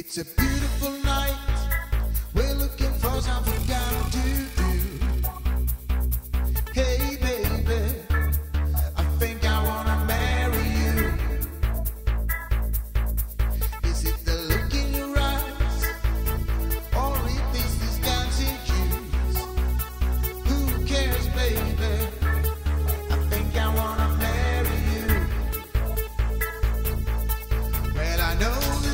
It's a beautiful night. We're looking for something down to do. Hey, baby, I think I wanna marry you. Is it the look in your eyes, or it is this dancing cues? Who cares, baby? I think I wanna marry you. Well, I know.